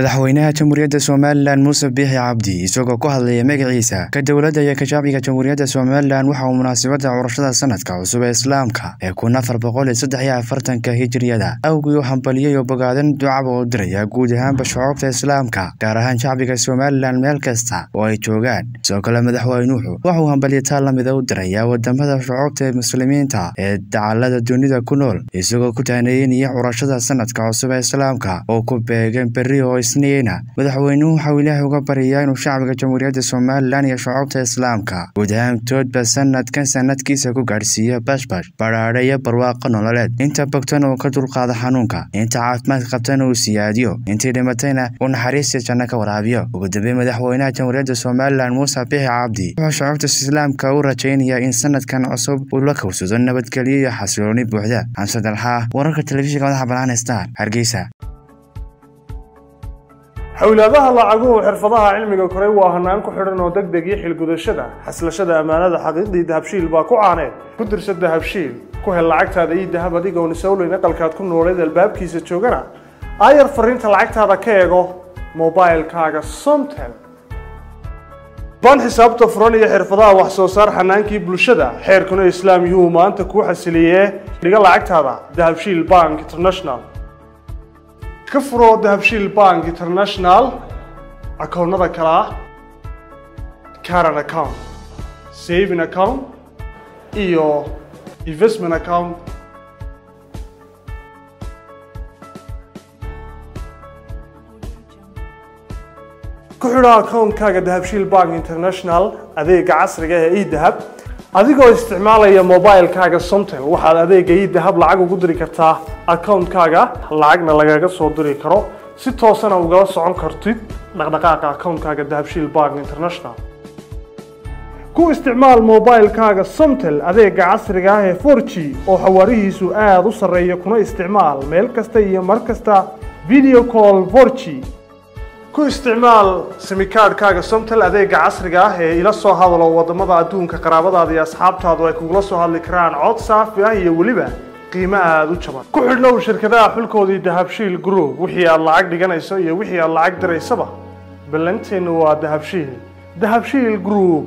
madaxweynaha jamhuuriyadda somalilan muuse biixi cabdi isagoo ku hadlaya magaciisa ka dowladda iyo ka shacbiga jamhuuriyadda somalilan waxa uu munaasabadda curashada sanadka cusub ee islaamka ee kun afar boqol iyo saddex iyo afartanka hijiriyada awgii u hambaliyey oo bogaadan ducaba u diraya guud ahaanba shucuubta islaamka gaar ahaan shacbiga somalilan meel kasta oo ay joogaan. Sidoo kale madaxweynuhu waxauu hambalyataan lamida u diraya waddamada shucuubta ee muslimiinta ee dacalada dunida ku nool isagoo ku taaneeyanaya curashada sanadka cusub ee islaamka oo ku beegan berri oo isniina madaxweynuhu waxauu ilaahay uga baryayaa inuu shacbiga jamhuuriyadda somalilan iyo shucuubta islaamka. Guud ahaantoodba sanadkan sanadkiisa ku gaadhsiiya bashbash badhaadhe iyo barwaaqo nololeed. Inta bogtana uu ka dulqaado xanuunka inta caafimaadka qabtana uu siyaadiyo intii dhimatayna uu naxariistii janno ka waraabiyo. Ugu dambeyn madaxweynaha jamhuuriyadda somalilan muuse bixi cabdi wuxuu shucuubta islaamka u rajaynayaa in sanadkan cusub uu la kowsado nabadgelyo iyo xasilooni buuxda. Xamse dalxaa wararka telefishinka madaxa banaan star hargeysa xawlaadaha lacaguhu xirfadaha cilmiga koray waa hanaan ku xidhan oo deg deg iyo xilgudashada xaslashada ammaanada xaqiiqdii dahabshiil baa ku caaneed ku dirsa dahabshiil ku hel lacagtaada iyo dahab adigoon isowleyn aqalkaad ku nooleed albaabkiisa joogana. Aayar fariinta lacagtaada ka eego mobilkaaga somtel. Ban xisaabta furan iyo xirfadaha wax soo saar xanaankii bulshada xeerkuna islaam yuu maanta kuu xasiliyee. Dhiga lacagtaada dahabshiil bank international ka furo dahabshiil bank international akoonnada kale ah caran account saving account iyo investment account. Ku xidho akoonkaaga dahabshiil bank international adeega casriga ee edahab. Adigoo isticmaalaya mobilkaaga somtel waxaad adeega idahab lacag ugu diri kartaa akoonkaaga lacagna lagaga soo diri karo. Si toosana ugala socon kartid dhaqdhaqaaqa akoonkaaga dahabshiil bank international. Ku isticmaal mobilkaaga somtel adeega casriga ah ee forg oo xawaarihiisu aada u sarreeya kuna isticmaal meel kasta iyo mar kasta video call forg ku isticmaal simikaadhkaaga somtel adeega casriga ah ee ila soo hadalo waddamada adduunka qaraabadaada iyo asxaabtaadu ay kugula soo hadli karaan cod saafi ah iyo weliba qiimo aada u jaban. Ku xidhnow shirkadaha xulkoodii dahabshiil group wixii aad lacag dhiganayso iyo wixii aad lacag diraysaba ballanteennu waa dahabshiil. Dahabshiil group